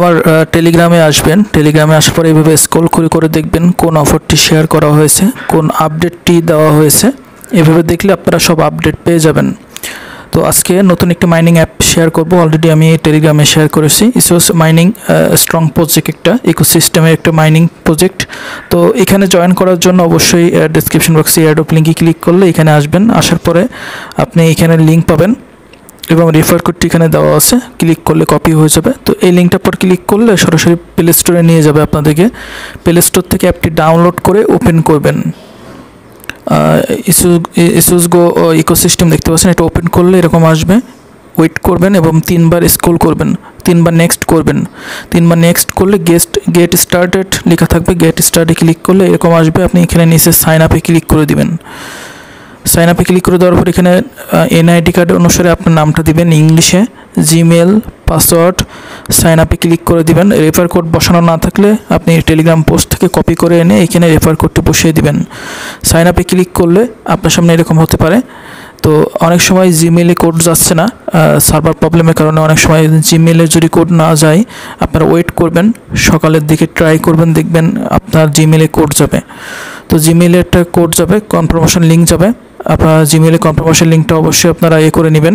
আবার টেলিগ্রামে আসবেন। টেলিগ্রামে আসার পরে এইভাবে স্ক্রল করে করে দেখবেন কোন অফারটি শেয়ার করা হয়েছে, কোন আপডেটটি দেওয়া হয়েছে। এভাবে দেখলে আপনারা সব আপডেট পেয়ে যাবেন। তো আজকে নতুন একটি মাইনিং অ্যাপ শেয়ার করব। অলরেডি আমি টেলিগ্রামে শেয়ার করেছি। ইসোস মাইনিং স্ট্রং প্রজেক্ট একটা ইকোসিস্টেমের একটা মাইনিং প্রজেক্ট তো এখানে জয়েন করার জন্য অবশ্যই ডিসক্রিপশন বক্সে অ্যাডপ লিঙ্কে ক্লিক করলে এখানে আসবেন। আসার পরে আপনি এখানে লিঙ্ক পাবেন। এবং রেফার কোডটি এখানে দেওয়া আছে ক্লিক করলে কপি হয়ে যাবে। তো এই লিঙ্কটার পর ক্লিক করলে সরাসরি প্লে স্টোরে নিয়ে যাবে আপনাদেরকে। প্লে স্টোর থেকে অ্যাপটি ডাউনলোড করে ওপেন করবেন। ইস্যুস গো ইকোসিস্টেম দেখতে পাচ্ছেন, এটা ওপেন করলে এরকম আসবে। ওয়েট করবেন এবং তিনবার স্ক্রল করবেন। তিনবার নেক্সট করবেন। তিনবার নেক্সট করলে গেস্ট গেট স্টার্টেড লেখা থাকবে। গেট স্টার্টে ক্লিক করলে এরকম আসবে। আপনি এখানে নিচে সাইন আপে ক্লিক করে দিবেন। সাইন আপে ক্লিক করে দেওয়ার পর এখানে এনআইডি কার্ড অনুসারে আপনার নামটা দিবেন ইংলিশে জিমেল পাসওয়ার্ড সাইন আপে ক্লিক করে দিবেন। রেফার কোড বসানো না থাকলে আপনি টেলিগ্রাম পোস্ট থেকে কপি করে এনে এখানে রেফার কোডটি বসিয়ে দিবেন। সাইন আপে ক্লিক করলে আপনার সামনে এরকম হতে পারে। তো অনেক সময় জিমেলে কোড যাচ্ছে না সার্ভার প্রবলেমের কারণে অনেক সময় জিমেলে যদি কোড না যায়, আপনারা ওয়েট করবেন, সকালের দিকে ট্রাই করবেন, দেখবেন আপনার জিমেলে কোড যাবে। তো জিমেলে একটা কোড যাবে কনফার্মেশন লিঙ্ক যাবে। আপনার জিমেলে কনফার্মেশন লিঙ্কটা অবশ্যই আপনারা এ করে নেবেন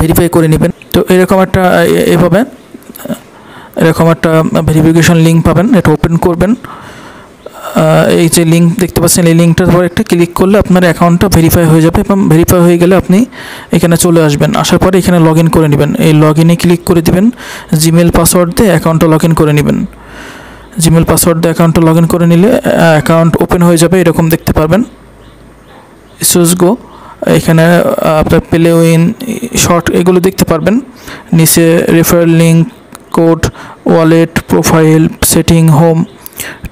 ভেরিফাই করে নেবেন। তো এরকম একটা এভাবে এরকম একটা ভেরিফিকেশন লিঙ্ক পাবেন, এটা ওপেন করবেন। এই যে লিঙ্ক দেখতে পাচ্ছেন, এই লিঙ্কটার পর একটা ক্লিক করলে আপনার অ্যাকাউন্টটা ভেরিফাই হয়ে যাবে এবং ভেরিফাই হয়ে গেলে আপনি এখানে চলে আসবেন। আসার পরে এখানে লগ করে নেবেন। এই লগ ক্লিক করে দেবেন জিমেল পাসওয়ার্ড দিয়ে অ্যাকাউন্টটা লগ করে নেবেন। জিমেল পাসওয়ার্ড দিয়ে অ্যাকাউন্টটা লগ করে নিলে অ্যাকাউন্ট ওপেন হয়ে যাবে, এরকম দেখতে পারবেন। সুস গো এখানে আপনার প্লে উইন শর্ট এগুলো দেখতে পারবেন। নিচে referral link code wallet profile setting home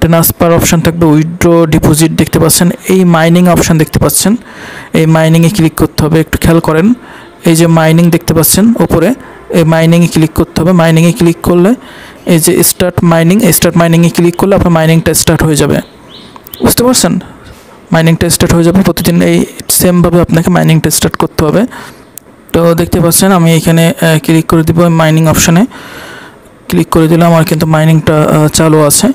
transfer option থাকবে উইথড্র ডিপোজিট দেখতে পাচ্ছেন। এই মাইনিং অপশান দেখতে পাচ্ছেন। এই মাইনিংয়ে ক্লিক করতে হবে, একটু খেয়াল করেন। এই যে মাইনিং দেখতে পাচ্ছেন ওপরে, এই মাইনিংয়ে ক্লিক করতে হবে। মাইনিংয়ে ক্লিক করলে, এই যে স্টার্ট মাইনিং স্টার্ট মাইনিংয়ে ক্লিক করলে আপনার মাইনিংটা স্টার্ট হয়ে যাবে। বুঝতে পারছেন? মাইনিংটা স্টার্ট হয়ে যাবে। প্রতিদিন এই সেমভাবে আপনাকে মাইনিংটা স্টার্ট করতে হবে। তো দেখতে পাচ্ছেন, আমি এখানে ক্লিক করে দিব মাইনিং অপশানে ক্লিক করে দিলে আমার কিন্তু মাইনিংটা চালু আছে।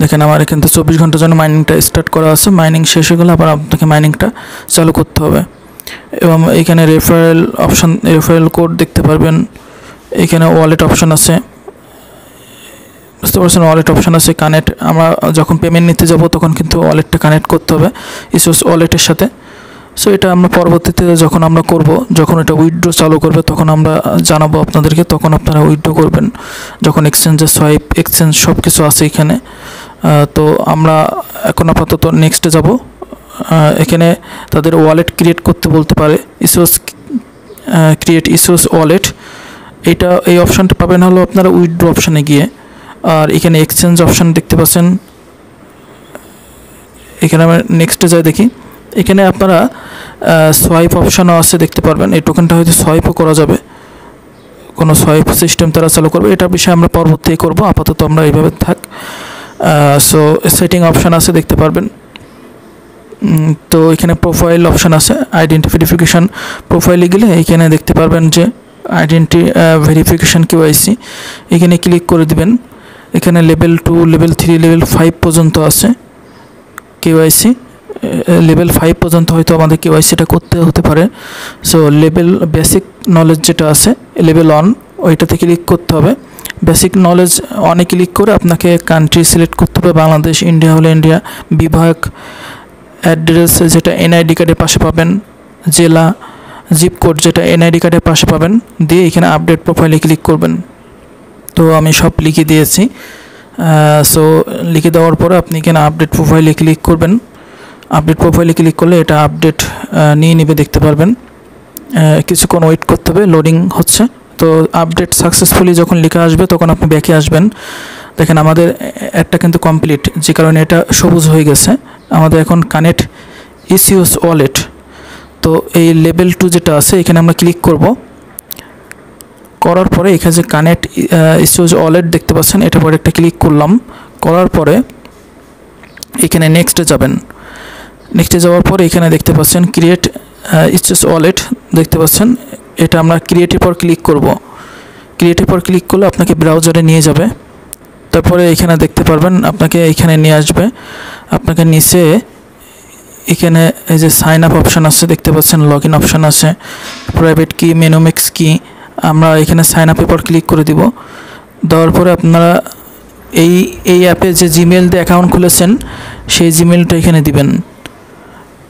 দেখেন, আমার কিন্তু চব্বিশ ঘণ্টার জন্য মাইনিংটা স্টার্ট করা আছে। মাইনিং শেষ হয়ে গেলে আবার আপনাকে মাইনিংটা চালু করতে হবে। এবং এখানে রেফারেল অপশান রেফারেল কোড দেখতে পারবেন। এখানে ওয়ালেট অপশান আছে। বুঝতে পারছেন? ওয়ালেট অপশান আছে কানেক্ট আমরা যখন পেমেন্ট নিতে যাব তখন কিন্তু ওয়ালেটটা কানেক্ট করতে হবে ইসোস ওয়ালেটের সাথে। সো এটা আমরা পরবর্তীতে যখন আমরা করব, যখন এটা উইথড্র চালু করবে, তখন আমরা জানাব আপনাদেরকে, তখন আপনারা উইথড্র করবেন। যখন এক্সচেঞ্জের সোয়াইপ এক্সচেঞ্জ সব কিছু আছে এখানে। তো আমরা এখন আপাতত নেক্সটে যাব। এখানে তাদের ওয়ালেট ক্রিয়েট করতে বলতে পারে ইসোস ক্রিয়েট ইসোস ওয়ালেট এটা এই অপশানটা পাবেন হলো আপনারা উইথড্র অপশানে গিয়ে। আর এখানে এক্সচেঞ্জ অপশান দেখতে পাচ্ছেন। এখানে আমরা নেক্সটে যাই দেখি। এখানে আপনারা সোয়াইপ অপশানও আছে দেখতে পারবেন। এই টোকেনটা হয়তো সোয়াইপও করা যাবে। কোনো সোয়াইপ সিস্টেম তারা চালু করবে। এটার বিষয়ে আমরা পরবর্তী করব। আপাতত আমরা এইভাবে থাক। সো সেটিং অপশান আছে দেখতে পারবেন। তো এখানে প্রোফাইল অপশান আছে। আইডেন্টি ভেরিফিকেশান প্রোফাইলে গেলে এখানে দেখতে পারবেন যে আইডেন্টি ভেরিফিকেশান কেওয়াইসি এখানে ক্লিক করে দিবেন। এখানে level two level three level five পর্যন্ত আছে। কেওয়াইসি লেভেল ফাইভ পর্যন্ত হয়তো আমাদের কেওয়াইসিটা করতে হতে পারে। সো লেভেল বেসিক নলেজ যেটা আছে লেভেল ওয়ান ওইটাতে ক্লিক করতে হবে। বেসিক নলেজ অনে ক্লিক করে আপনাকে কান্ট্রি সিলেক্ট করতে হবে। বাংলাদেশ ইন্ডিয়া হলে ইন্ডিয়া বিভাগ অ্যাড্রেস যেটা এনআইডি কার্ডের পাশে পাবেন। জেলা জিপ কোড যেটা এনআইডি কার্ডের পাশে পাবেন। দিয়ে এখানে আপডেট প্রোফাইলে ক্লিক করবেন। তো আমি সব লিখে দিয়েছি। সো লিখে দেওয়ার পরে আপনি এখানে আপডেট প্রোফাইলে ক্লিক করবেন। আপডেট প্রোফাইলে ক্লিক করলে এটা আপডেট নিয়ে নেবে, দেখতে পারবেন। কিছুক্ষণ ওয়েট করতে হবে লোডিং হচ্ছে। তো আপডেট সাকসেসফুলি যখন লেখা আসবে, তখন আপনি ব্যাকে আসবেন। দেখেন আমাদের একটা কিন্তু কমপ্লিট যে কারণে এটা সবুজ হয়ে গেছে। আমাদের এখন কানেক্ট ইসিউস ওয়ালেট তো এই লেভেল টু যেটা আছে, এখানে আমরা ক্লিক করব। করার পরে এখানে যে কানেক্ট ইসিউস ওয়ালেট দেখতে পাচ্ছেন, এটা পরে একটা ক্লিক করলাম। করার পরে এখানে নেক্সটে যাবেন। নেক্সটে যাওয়ার পরে এখানে দেখতে পাচ্ছেন ক্রিয়েট ইসিউস ওয়ালেট দেখতে পাচ্ছেন। এটা আমরা ক্রিয়েটিভ পর ক্লিক করব। ক্রিয়েটের পর ক্লিক করলে আপনাকে ব্রাউজারে নিয়ে যাবে। তারপরে এখানে দেখতে পারবেন, আপনাকে এখানে নিয়ে আসবে। আপনাকে নিচে এখানে এই যে সাইন আপ অপশান আছে, দেখতে পাচ্ছেন লগ ইন অপশান আছে প্রাইভেট কি মেনোমিক্স কি আমরা এখানে সাইন আপের পর ক্লিক করে দিব। দেওয়ার পরে আপনারা এই এই অ্যাপে যে জিমেল দিয়ে অ্যাকাউন্ট খুলেছেন, সেই জিমেলটা এখানে দিবেন।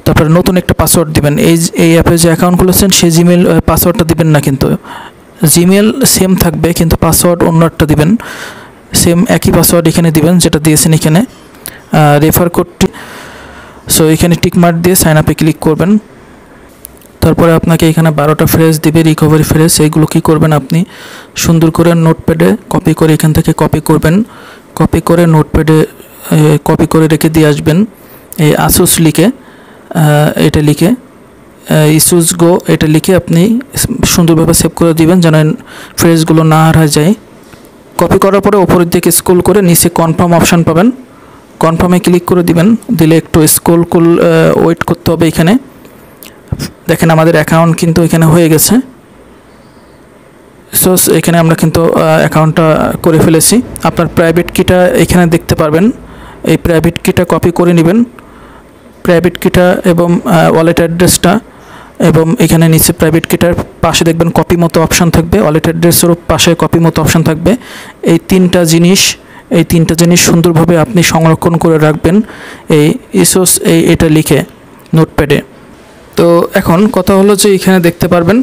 তারপরে নতুন একটা পাসওয়ার্ড দিবেন। এই এই অ্যাপে যে অ্যাকাউন্ট খুলেছেন, সেই জিমেল পাসওয়ার্ডটা দিবেন না কিন্তু। জিমেল সেম থাকবে, কিন্তু পাসওয়ার্ড অন্য একটা দিবেন। সেম একই পাসওয়ার্ড এখানে দিবেন, যেটা দিয়েছেন এখানে। রেফার কোডটি সো এখানে টিকমার্ক দিয়ে সাইন আপে ক্লিক করবেন। তারপরে আপনাকে এখানে বারোটা ফ্রেজ দিবে রিকভারি ফ্রেজ এইগুলো কী করবেন আপনি? সুন্দর করে নোটপ্যাডে কপি করে এখান থেকে কপি করবেন। কপি করে নোটপ্যাডে কপি করে রেখে দিয়ে আসবেন। এই আসুস লিখে এটা লিখে ইস্যুস গো এটা লিখে আপনি সুন্দরভাবে সেভ করে দিবেন যেন ফ্রেজগুলো না হারা যায়। কপি করার পরে ওপরের দিকে স্কুল করে নিচে কনফার্ম অপশান পাবেন। কনফার্মে ক্লিক করে দিবেন। দিলে একটু স্কুল কুল ওয়েট করতে হবে এখানে। দেখেন আমাদের অ্যাকাউন্ট কিন্তু এখানে হয়ে গেছে। সো এখানে আমরা কিন্তু অ্যাকাউন্টটা করে ফেলেছি। আপনার প্রাইভেট কিটা এখানে দেখতে পারবেন। এই প্রাইভেট কিটা কপি করে নেবেন। প্রাইভেট কিটা এবং ওয়ালেট অ্যাড্রেসটা এবং এখানে নিচে প্রাইভেট কিটার পাশে দেখবেন কপি মতো অপশান থাকবে। ওয়ালেট অ্যাড্রেসেরও পাশে কপি মতো অপশান থাকবে। এই তিনটা জিনিস, এই তিনটা জিনিস সুন্দরভাবে আপনি সংরক্ষণ করে রাখবেন। এই ইসোস এই এটা লিখে নোটপ্যাডে তো এখন কথা হলো যে এখানে দেখতে পারবেন,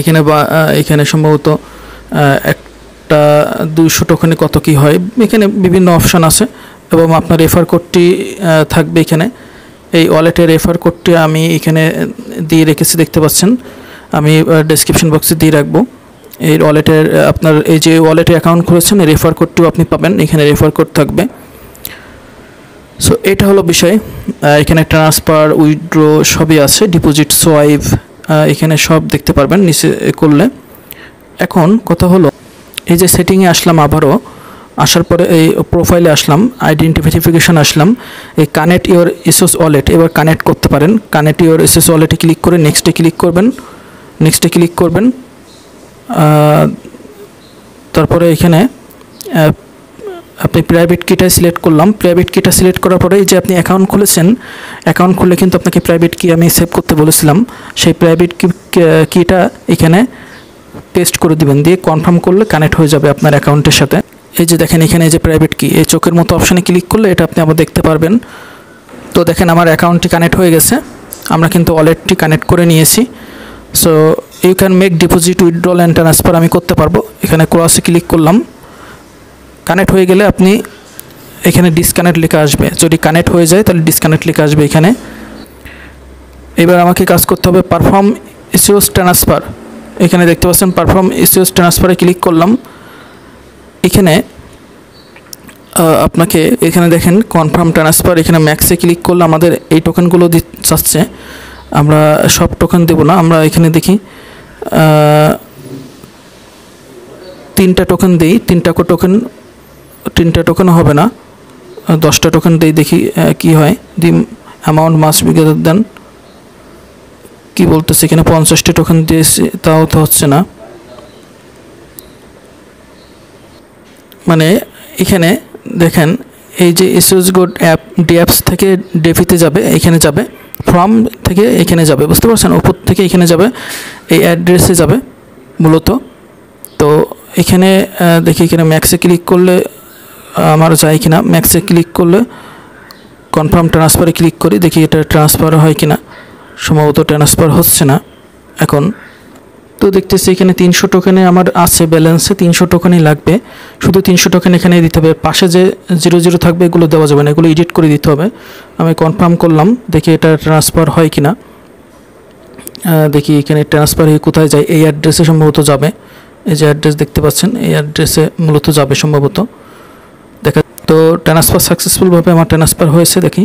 এখানে বা এখানে সম্ভবত একটা দুইশো টোকেনে কত কি হয়, এখানে বিভিন্ন অপশান আছে এবং আপনার রেফার কোডটি থাকবে এখানে। এই ওয়ালেটের রেফার কোডটি আমি এখানে দিয়ে রেখেছি, দেখতে পাচ্ছেন। আমি ডেসক্রিপশন বক্সে দিয়ে রাখব। এই ওয়ালেটের আপনার এই যে ওয়ালেটে অ্যাকাউন্ট খুলেছেন রেফার কোডটিও আপনি পাবেন, এখানে রেফার কোড থাকবে। সো এটা হলো বিষয়। এখানে ট্রান্সফার উইথড্রো সবই আছে। ডিপোজিট সোয়াইভ এখানে সব দেখতে পারবেন নিচে করলে। এখন কথা হলো, এই যে সেটিংয়ে আসলাম আবারও, আসার পরে এই প্রোফাইলে আসলাম আইডেন্টিফিকেশন আসলাম, এই কানেক্ট ইওর এসএস ওয়ালেট এবার কানেক্ট করতে পারেন। কানেক্ট ইওর এসএস ওয়ালেটে ক্লিক করে নেক্সটে ক্লিক করবেন। নেক্সটে ক্লিক করবেন। তারপরে এখানে আপনি প্রাইভেট কিটা সিলেক্ট করলাম। প্রাইভেট কিটা সিলেক্ট করার পরে যে আপনি অ্যাকাউন্ট খুলেছেন অ্যাকাউন্ট খুলে কিন্তু আপনাকে প্রাইভেট কি আমি সেভ করতে বলেছিলাম। সেই প্রাইভেট কিটা এখানে পেস্ট করে দিবেন, দিয়ে কনফার্ম করলে কানেক্ট হয়ে যাবে আপনার অ্যাকাউন্টের সাথে। এই যে দেখেন এখানে এই যে প্রাইভেট কি এই চোখের মতো অপশানে ক্লিক করলে এটা আপনি আবার দেখতে পারবেন। তো দেখেন আমার অ্যাকাউন্টটি কানেক্ট হয়ে গেছে। আমরা কিন্তু ওয়ালেটটি কানেক্ট করে নিয়েছি। So you can make deposit withdrawal and transfer আমি করতে পারব। এখানে ক্রসে ক্লিক করলাম। কানেক্ট হয়ে গেলে আপনি এখানে ডিসকানেক্ট লেখা আসবে। যদি কানেক্ট হয়ে যায়, তাহলে ডিসকানেক্ট লেখা আসবে এখানে। এবার আমাকে কাজ করতে হবে পারফর্ম ইস্যুস ট্রান্সফার এখানে দেখতে পাচ্ছেন পারফর্ম ইস্যুস ট্রান্সফারে ক্লিক করলাম। এখানে আপনাকে এখানে দেখেন কনফার্ম ট্রান্সফার এখানে ম্যাক্সে ক্লিক করলে আমাদের এই টোকেনগুলো দি চাচ্ছে আমরা সব টোকেন দেব না, আমরা এখানে দেখি তিনটা টোকেন দিই, তিনটা টোকেন তিনটা টোকেন হবে না। দশটা টোকেন দিয়ে দেখি কি হয়। The amount must be greater than কী বলতেছে এখানে, পঞ্চাশটি টোকেন দিয়েছি, তাও তো হচ্ছে না। মানে এখানে দেখেন, এই যে এসএস গোড অ্যাপ ডিঅ্যাপস থেকে ডেফিতে যাবে, এখানে যাবে। ফর্ম থেকে এখানে যাবে, বুঝতে পারছেন? ওপর থেকে এখানে যাবে, এই অ্যাড্রেসে যাবে, মূলত। তো এখানে দেখি এখানে ম্যাক্সে ক্লিক করলে আমার যায় কিনা ম্যাক্সে ক্লিক করলে কনফার্ম ট্রান্সফারে ক্লিক করি, দেখি এটা ট্রান্সফার হয় কিনা। সম্ভবত ট্রান্সফার হচ্ছে না। এখন তো দেখতেছি এখানে তিনশো টোকেনে আমার আছে ব্যালেন্সে তিনশো টোকেনই লাগবে। শুধু তিনশো টোকেন এখানে দিতে হবে। পাশে যে জিরো জিরো থাকবে, এগুলো দেওয়া যাবে না, এগুলো এডিট করে দিতে হবে। আমি কনফার্ম করলাম, দেখি এটা ট্রান্সফার হয় কি না দেখি এখানে ট্রান্সফার হয়ে কোথায় যায়। এই অ্যাড্রেসে সম্ভবত যাবে। এই যে অ্যাড্রেস দেখতে পাচ্ছেন, এই অ্যাড্রেসে মূলত যাবে সম্ভবত। দেখা তো ট্রান্সফার সাকসেসফুলভাবে আমার ট্রান্সফার হয়েছে, দেখি।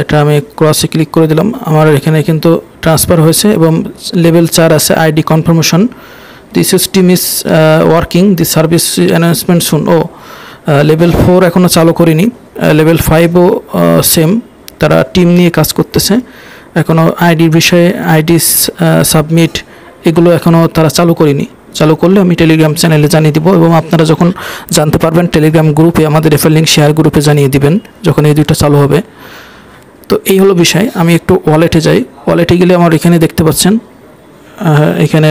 এটা আমি ক্রসে ক্লিক করে দিলাম। আমার এখানে কিন্তু ট্রান্সফার হয়েছে এবং লেভেল চার আছে ID confirmation the system is working the service announcement শুন ও লেভেল ফোর এখনও চালু করিনি। লেভেল ফাইভও সেম তারা টিম নিয়ে কাজ করতেছে। এখনও আইডির বিষয়ে আইডি সাবমিট এগুলো এখনও তারা চালু করেনি। চালু করলে আমি টেলিগ্রাম চ্যানেলে জানিয়ে দিব এবং আপনারা যখন জানতে পারবেন টেলিগ্রাম গ্রুপে আমাদের রেফার লিঙ্ক শেয়ার গ্রুপে জানিয়ে দিবেন যখন এই দুইটা চালু হবে। তো এই হলো বিষয়। আমি একটু ওয়ালেটে যাই। ওয়ালেটে গেলে আমার এখানে দেখতে পাচ্ছেন এখানে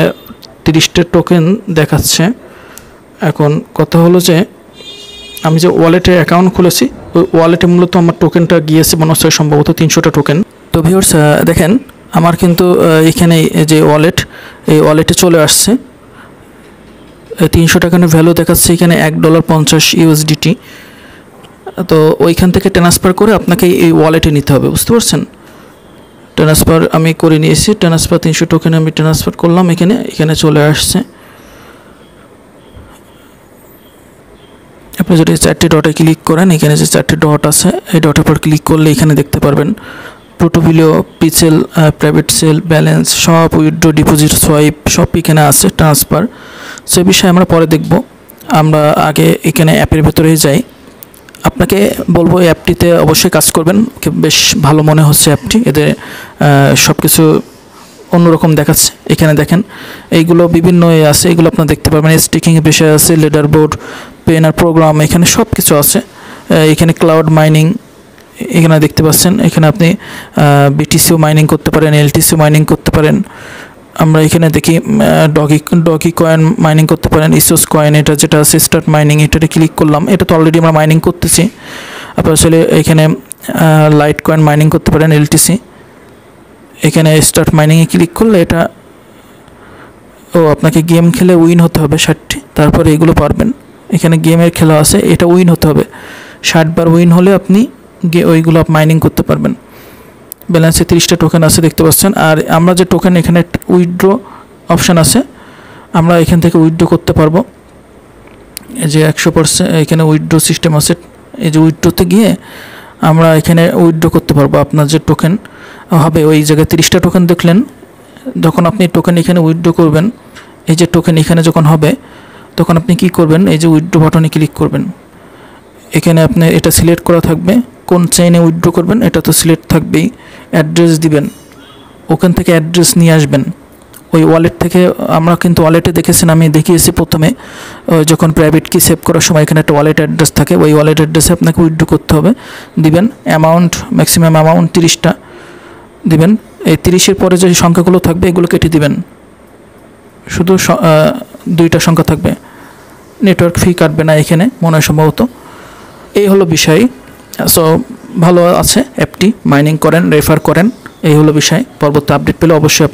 তিরিশটা টোকেন দেখাচ্ছে। এখন কথা হলো যে, আমি যে ওয়ালেটে অ্যাকাউন্ট খুলেছি, ওই ওয়ালেটে মূলত আমার টোকেনটা গিয়েছে মনে হচ্ছে সম্ভবত তিনশোটা টোকেন তো ভিউর্স দেখেন, আমার কিন্তু এখানে যে ওয়ালেট এই ওয়ালেটে চলে আসছে। তিনশো টাকার ভ্যালু দেখাচ্ছে এখানে এক ডলার পঞ্চাশ ইউএসডিটি তো ওইখান থেকে ট্রান্সফার করে আপনাকে এই ওয়ালেটে নিতে হবে, বুঝতে পারছেন? ট্রান্সফার আমি করে নিয়েছি ট্রান্সফার তিনশো টোকেন আমি ট্রান্সফার করলাম, এখানে এখানে চলে আসছে। আপনি যদি চারটি ডটে ক্লিক করেন, এখানে যে চারটি ডট আছে, এই ডটের পর ক্লিক করলে এখানে দেখতে পারবেন। প্রোটোভিলিও পিসেল প্রাইভেট সেল ব্যালেন্স সব উইথড্র ডিপোজিট সোয়াইপ সব এখানে আছে ট্রান্সফার সে বিষয়ে আমরা পরে দেখব। আমরা আগে এখানে অ্যাপের ভেতরেই যাই। আপনাকে বলব অ্যাপটিতে অবশ্যই কাজ করবেন। বেশ ভালো মনে হচ্ছে অ্যাপটি এতে সব কিছু অন্যরকম দেখাচ্ছে। এখানে দেখেন, এইগুলো বিভিন্ন এ আছে। এগুলো আপনারা দেখতে পারবেন। স্টিকিংয়ের বিষয় আছে লিডার বোর্ড পেন প্রোগ্রাম এখানে সব কিছু আছে এখানে ক্লাউড মাইনিং এখানে দেখতে পাচ্ছেন, এখানে আপনি বিটিসিও মাইনিং করতে পারেন এলটিসিও মাইনিং করতে পারেন। আমরা এখানে দেখি ডগি ডগি কয়েন মাইনিং করতে পারেন। ইসোস কয়েন এটা যেটা আছে স্টার্ট মাইনিং এটাতে ক্লিক করলাম। এটা তো অলরেডি আমরা মাইনিং করতেছি। আপনার আসলে এখানে লাইট কয়েন মাইনিং করতে পারেন এলটিসি এখানে স্টার্ট মাইনিংয়ে ক্লিক করলে এটা, ও, আপনাকে গেম খেলে উইন হতে হবে ষাটটি। তারপরে এগুলো পারবেন। এখানে গেমের খেলা আছে, এটা উইন হতে হবে। ষাট বার উইন হলে আপনি গে ওইগুলো মাইনিং করতে পারবেন। ব্যালেন্সে তিরিশটা টোকেন আছে, দেখতে পাচ্ছেন। আর আমরা যে টোকেন এখানে উইথড্র অপশান আছে, আমরা এখান থেকে উইথড্র করতে পারব। এই যে একশো পার্সেন্ট এখানে উইথড্র সিস্টেম আছে। এই যে উইথড্রতে গিয়ে আমরা এখানে উইথড্র করতে পারব আপনার যে টোকেন হবে, ওই জায়গায় তিরিশটা টোকেন দেখলেন। যখন আপনি টোকেন এখানে উইথড্র করবেন, এই যে টোকেন এখানে যখন হবে, তখন আপনি কি করবেন? এই যে উইথড্র বাটনে ক্লিক করবেন। এখানে আপনি এটা সিলেক্ট করা থাকবে। কোন চেইনে উইথড্র করবেন, এটা তো সিলেক্ট থাকবেই। অ্যাড্রেস দিবেন, ওখান থেকে অ্যাড্রেস নিয়ে আসবেন। ওই ওয়ালেট থেকে, আমরা কিন্তু ওয়ালেটে দেখেছেন, আমি দেখিয়েছি প্রথমে যখন প্রাইভেট কি সেভ করার সময় এখানে একটা ওয়ালেট অ্যাড্রেস থাকে, ওই ওয়ালেট অ্যাড্রেসে আপনাকে উইথড্র করতে হবে। দিবেন অ্যামাউন্ট ম্যাক্সিমাম অ্যামাউন্ট তিরিশটা দিবেন। এই তিরিশের পরে যে সংখ্যাগুলো থাকবে, এগুলো কেটে দিবেন। শুধু দুইটা সংখ্যা থাকবে। নেটওয়ার্ক ফি কাটবে না এখানে, মনে হয় সম্ভবত। এই হলো বিষয়। সো ভালো আছে অ্যাপটি মাইনিং করেন রেফার করেন, এই হলো বিষয়। পরবর্তী আপডেট পেলে অবশ্যই